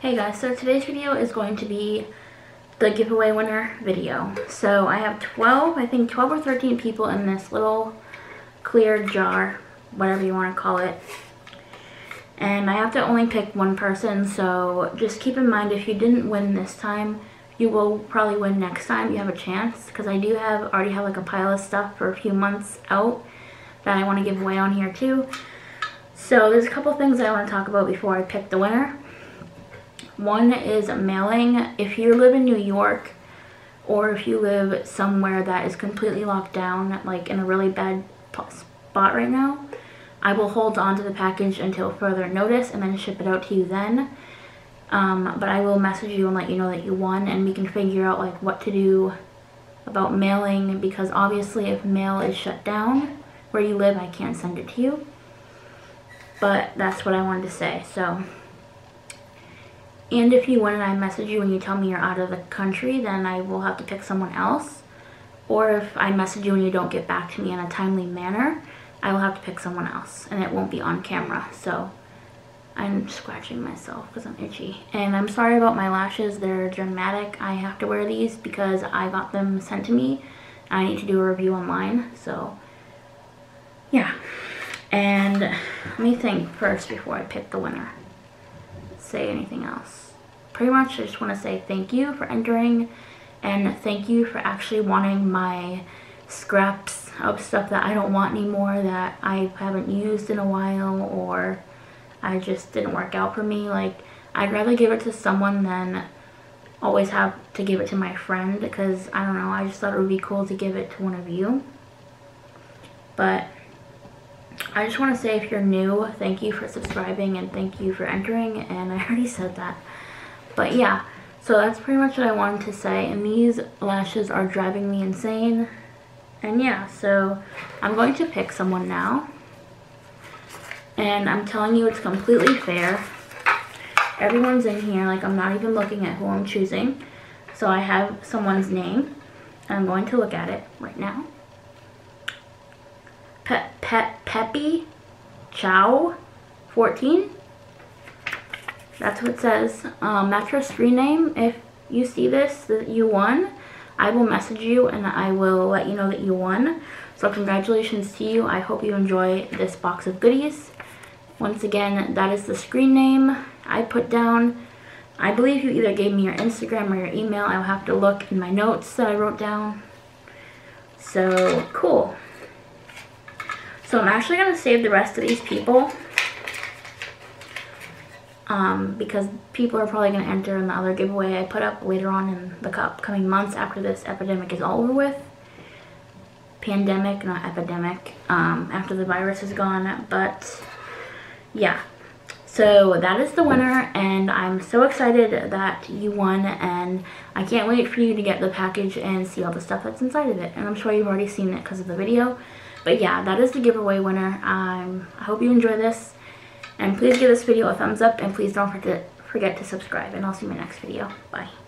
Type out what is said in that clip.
Hey guys, so today's video is going to be the giveaway winner video. So I have 12, I think 12 or 13 people in this little clear jar, whatever you want to call it. And I have to only pick one person, so just keep in mind if you didn't win this time, you will probably win next time. You have a chance, because I do have already have like a pile of stuff for a few months out that I want to give away on here too. So there's a couple things I want to talk about before I pick the winner. One is mailing. If you live in New York or if you live somewhere that is completely locked down, like in a really bad spot right now, I will hold on to the package until further notice and then ship it out to you then. Um, but I will message you and let you know that you won and we can figure out like what to do about mailing because obviously if mail is shut down where you live I can't send it to you. But that's what I wanted to say. So and if you win and I message you and you tell me you're out of the country, then I will have to pick someone else. Or if I message you and you don't get back to me in a timely manner, I will have to pick someone else. And it won't be on camera. So I'm scratching myself because I'm itchy. And I'm sorry about my lashes. They're dramatic. I have to wear these because I got them sent to me. I need to do a review online. So yeah. And let me think first before I pick the winner say anything else. Pretty much I just want to say thank you for entering and thank you for actually wanting my scraps of stuff that I don't want anymore that I haven't used in a while or I just didn't work out for me. Like I'd rather give it to someone than always have to give it to my friend because I don't know, I just thought it would be cool to give it to one of you. But I just want to say if you're new, thank you for subscribing and thank you for entering. And I already said that. But yeah, so that's pretty much what I wanted to say. And these lashes are driving me insane. And yeah, so I'm going to pick someone now. And I'm telling you it's completely fair. Everyone's in here, like I'm not even looking at who I'm choosing. So I have someone's name. I'm going to look at it right now. Pe Pe Peppy Chow 14. That's what it says. Um, that's screen name. If you see this, that you won, I will message you and I will let you know that you won. So congratulations to you. I hope you enjoy this box of goodies. Once again, that is the screen name I put down. I believe you either gave me your Instagram or your email. I'll have to look in my notes that I wrote down. So, cool. So I'm actually going to save the rest of these people. Um, because people are probably going to enter in the other giveaway I put up later on in the upcoming months after this epidemic is all over with. Pandemic, not epidemic, um, after the virus is gone. But, yeah. So that is the winner and I'm so excited that you won and I can't wait for you to get the package and see all the stuff that's inside of it. And I'm sure you've already seen it because of the video. But yeah, that is the giveaway winner. Um, I hope you enjoy this. And please give this video a thumbs up and please don't forget, forget to subscribe. And I'll see you in my next video. Bye.